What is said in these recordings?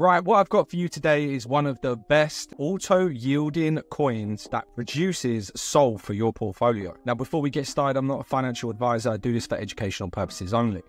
Right, what I've got for you today is one of the best auto yielding coins that produces SOL for your portfolio. Now, before we get started, I'm not a financial advisor, I do this for educational purposes only.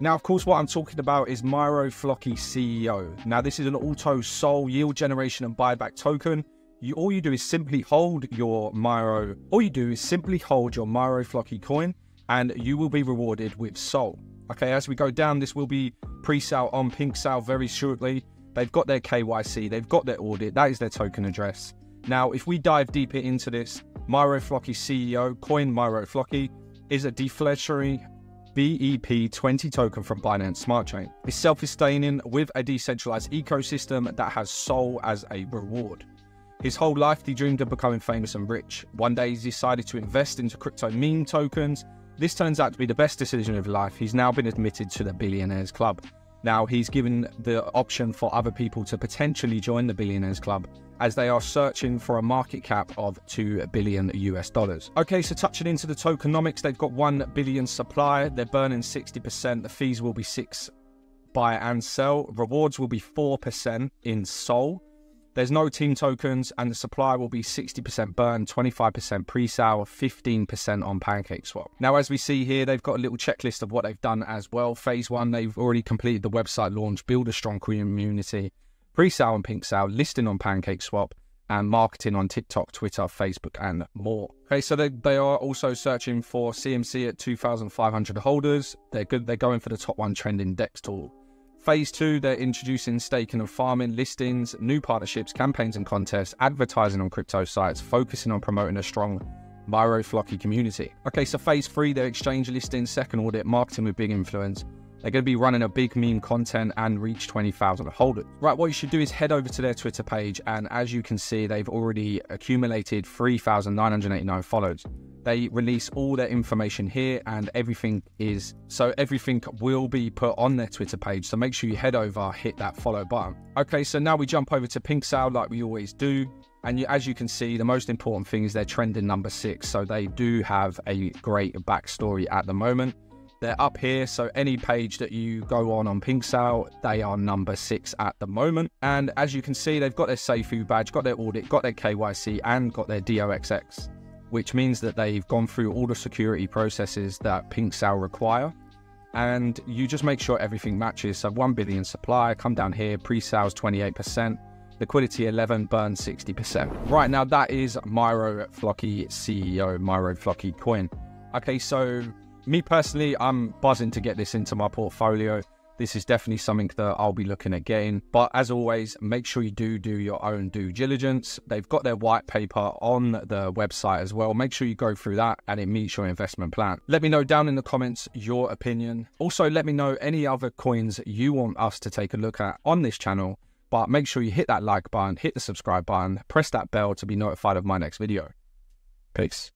Now, of course, what I'm talking about is Myro Floki CEO. Now, this is an auto SOL yield generation and buyback token you all you do is simply hold your Myro. All you do is simply hold your Myro Floki coin, and you will be rewarded with Sol. Okay, as we go down, this will be pre-sale on PinkSale very shortly. They've got their KYC, they've got their audit, that is their token address. Now, if we dive deeper into this, Myro Floki CEO, Coin Myro Floki, is a deflationary BEP20 token from Binance Smart Chain. It's self-sustaining with a decentralized ecosystem that has Sol as a reward. His whole life, he dreamed of becoming famous and rich. One day, he decided to invest into crypto meme tokens. This turns out to be the best decision of his life. He's now been admitted to the Billionaires Club. Now, he's given the option for other people to potentially join the Billionaires Club as they are searching for a market cap of 2 billion US dollars. Okay, so touching into the tokenomics, they've got 1 billion supply, they're burning 60%, the fees will be 6 buy and sell, rewards will be 4% in SOL. There's no team tokens, and the supply will be 60% burn, 25% pre sale, 15% on PancakeSwap. Now, as we see here, they've got a little checklist of what they've done as well. Phase one, they've already completed the website launch, build a strong community, pre sale and PinkSale, listing on PancakeSwap, and marketing on TikTok, Twitter, Facebook, and more. Okay, so they, they are also searching for CMC at 2,500 holders. They're good. They're going for the top one trending DEX tool. Phase two, they're introducing staking and farming listings, new partnerships, campaigns and contests, advertising on crypto sites, focusing on promoting a strong Myro Floki community. Okay, so phase three, they're exchange listings, second audit, marketing with big influence. They're going to be running a big meme content and reach 20,000 holders. Right, what you should do is head over to their Twitter page, and as you can see, they've already accumulated 3,989 followers. They release all their information here, and everything is so everything will be put on their Twitter page. So make sure you head over, hit that follow button. Okay, so now we jump over to PinkSale like we always do. And you, as you can see, the most important thing is they're trending number six. So they do have a great backstory at the moment. They're up here, so any page that you go on on PinkSale, they are number six at the moment. And as you can see, they've got their SAFU badge, got their audit, got their KYC, and got their DOXX, which means that they've gone through all the security processes that PinkSale require. And you just make sure everything matches. So 1 billion supply, come down here, pre-sales 28%, liquidity 11, burn 60%. Right now, that is Myro Floki CEO, Myro Floki coin. Okay, so me personally, I'm buzzing to get this into my portfolio. This is definitely something that I'll be looking at getting. But as always, make sure you do do your own due diligence. They've got their white paper on the website as well. Make sure you go through that and it meets your investment plan. Let me know down in the comments your opinion. Also, let me know any other coins you want us to take a look at on this channel. But make sure you hit that like button, hit the subscribe button, press that bell to be notified of my next video. Peace.